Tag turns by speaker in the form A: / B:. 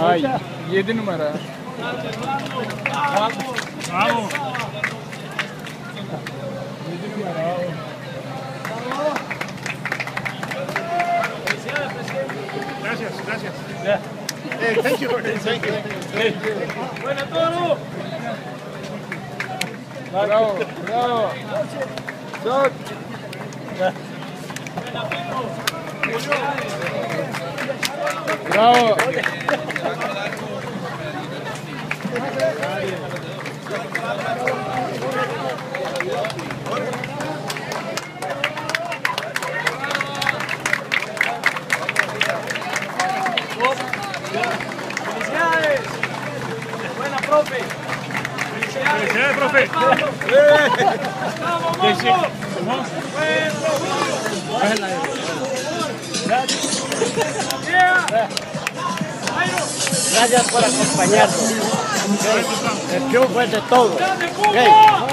A: Ay, 7 numara.
B: Bravo. Gracias, gracias.
C: Hey, thank you. Thank you.
B: Buena todo.
A: Bravo, bravo. Shot. Bravo.
B: Felicidades. Buena, profe. Felicidades. Felicidades, profe. Vamos, vamos.
C: Gracias por acompañarnos. El club fue de
B: todo.
C: Okay.